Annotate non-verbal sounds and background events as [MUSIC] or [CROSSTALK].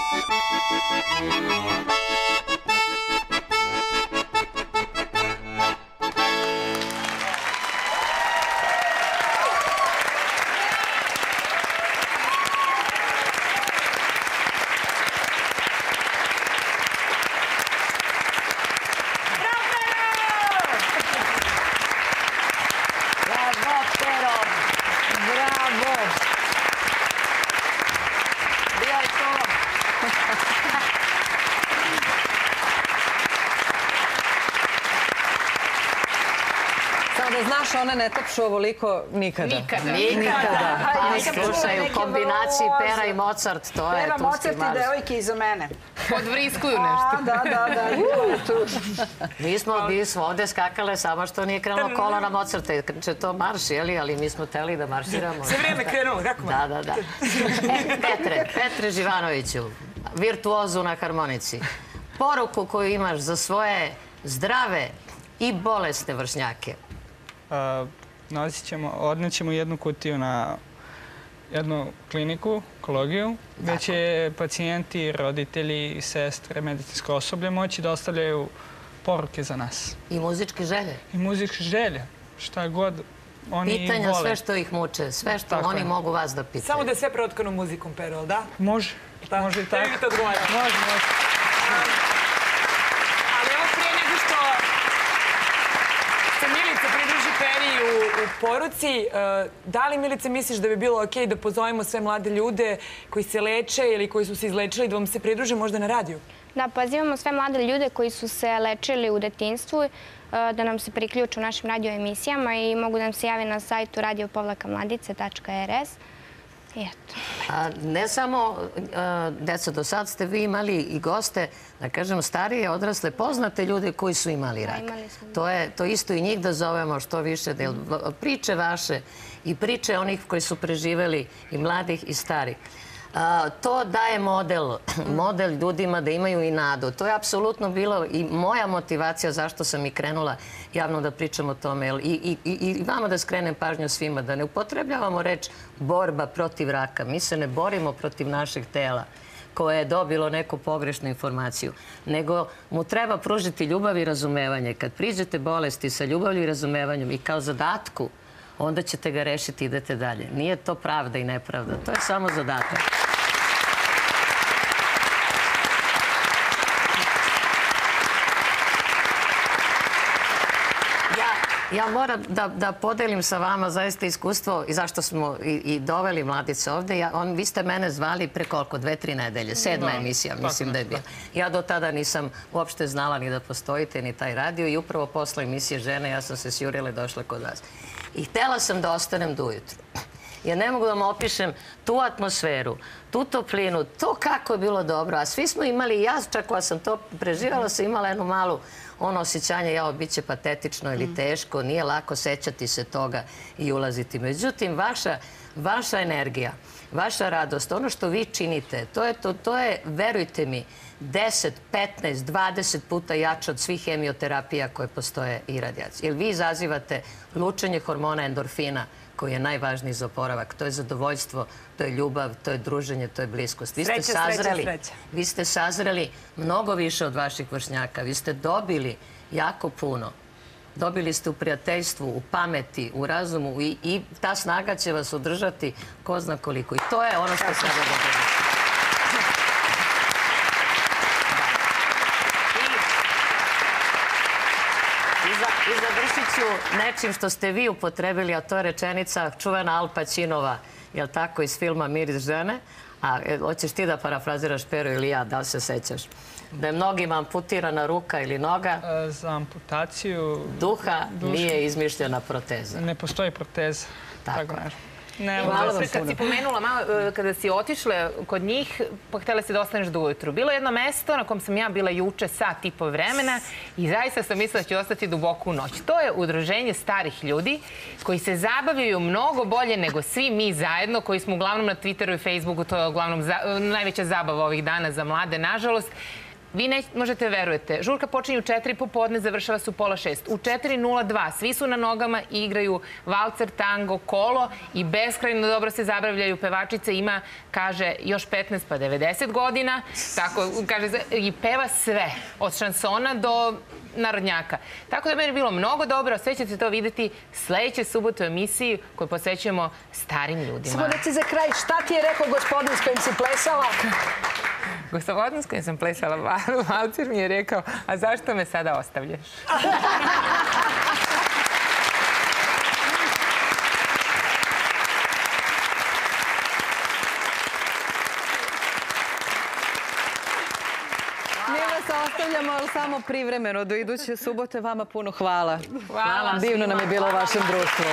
Thank you. Znaš, one ne tapšu ovoliko nikada. Nikada. Nikada. Ali čula slušaj, u kombinaciji pera i Mozart, to je Pera Mozart i devojke iza mene. Odvriskuju A, nešto. da, da, da. [LAUGHS] Mi smo, mi smo ovde skakale, samo što nije krenulo kola na Mozarta. Kreće to marš, jeli, ali mi smo teli da marširamo. Sve vrijeme krenulo, kako? Da, da, da. E, Petre, Petre Živanoviću, virtuozu na harmonici. Poruku koju imaš za svoje zdrave i bolesne vršnjake. A, nosit ćemo, odnećemo jednu kutiju na jednu kliniku, ekologiju, gde će pacijenti, roditelji, sestre, medicinsko osoblje moći da ostavljaju poruke za nas. I muzičke želje. I muzičke želje, šta god oni Pitanja, vole. sve što ih muče, sve što Tako oni je. mogu vas da pitaju. Samo da je sve protkano muzikom, Pero, da? Može, Da. može i tako. bi to odgovaralo. Može, može. Ali evo prije nego što se pridruži Peri u, u poruci, e, da li Milice misliš da bi bilo okej da pozovemo sve mlade ljude koji se leče ili koji su se izlečili da vam se pridruže možda na radiju? Da, pozivamo sve mlade ljude koji su se lečili u detinstvu e, da nam se priključu u našim radio emisijama i mogu da nam se jave na sajtu radiopovlakamladice.rs. Eto. A ne samo a, deca, do sad ste vi imali i goste, da kažem, starije, odrasle, poznate ljude koji su imali rak. imali smo. To je to isto i njih da zovemo što više, da, priče vaše i priče onih koji su preživeli i mladih i starih. To daje model, [CLEARS THROAT] model ljudima da imaju i nadu. To je apsolutno bilo i moja motivacija zašto sam i krenula javno da pričam o tome. I, i, I vama da skrenem pažnju svima, da ne upotrebljavamo reč borba protiv raka. Mi se ne borimo protiv našeg tela koje je dobilo neku pogrešnu informaciju, nego mu treba pružiti ljubav i razumevanje. Kad priđete bolesti sa ljubavlju i razumevanjem i kao zadatku, onda ćete ga rešiti i idete dalje. Nije to pravda i nepravda, to je samo zadatak. Ja, moram da, da podelim sa vama zaista iskustvo i zašto smo i, i doveli mladice ovde. Ja, on, vi ste mene zvali pre koliko? Dve, tri nedelje. Sedma emisija, mislim da je bila. Ja do tada nisam uopšte znala ni da postojite, ni taj radio i upravo posle emisije žene ja sam se sjurila i došla kod vas. I htela sam da ostanem do ujutru. Ja ne mogu da vam opišem tu atmosferu, tu toplinu, to kako je bilo dobro. A svi smo imali, ja čak koja sam to preživala, sam imala jednu malu ono osjećanje, jao, bit će patetično ili teško, nije lako sećati se toga i ulaziti. Međutim, vaša, vaša energija, vaša radost, ono što vi činite, to je, to, to je verujte mi, 10, 15, 20 puta jače od svih hemioterapija koje postoje i radijacije. Jer vi izazivate lučenje hormona endorfina koji je najvažniji za oporavak. To je zadovoljstvo, to je ljubav, to je druženje, to je bliskost. Vi ste sreća, sazreli, sreća. vi ste sazreli mnogo više od vaših vršnjaka. Vi ste dobili jako puno. Dobili ste u prijateljstvu, u pameti, u razumu i, i ta snaga će vas održati ko zna koliko. I to je ono što sada dobili. I, za, I završit ću nečim što ste vi upotrebili, a to je rečenica čuvena Al Pacinova, jel tako, iz filma Miris žene. A e, hoćeš ti da parafraziraš Pero ili ja, da li se sećaš? Da je mnogima amputirana ruka ili noga, E, Za amputaciju duha nije izmišljena proteza. ne postoji proteza. Tako je. Ne, Hvala vam Kad si pomenula malo, e, kada si otišla kod njih, pa htjela si da ostaneš do ujutru. Bilo je jedno mesto na kom sam ja bila juče sat i po vremena i zaista sam mislila da ću ostati duboko u noć. To je udruženje starih ljudi koji se zabavljaju mnogo bolje nego svi mi zajedno, koji smo uglavnom na Twitteru i Facebooku, to je uglavnom za- e, najveća zabava ovih dana za mlade, nažalost. Vi ne možete verujete. Žurka počinje u 4 popodne, završava se u pola 6. U 4.02 svi su na nogama i igraju valcer, tango, kolo i beskrajno dobro se zabavljaju. Pevačica ima, kaže, još 15 pa 90 godina. Tako, kaže, i peva sve. Od šansona do narodnjaka. Tako da je meni bilo mnogo dobro. Sve ćete to videti sledeće subote u emisiji koju posvećujemo starim ljudima. Samo reci za kraj, šta ti je rekao gospodin s kojim si plesala? Gospodin s kojim sam plesala valcer mi je rekao, a zašto me sada ostavljaš? Ostavljamo, ali samo privremeno. Do iduće subote vama puno hvala. Hvala. Divno nam je bilo u vašem društvu.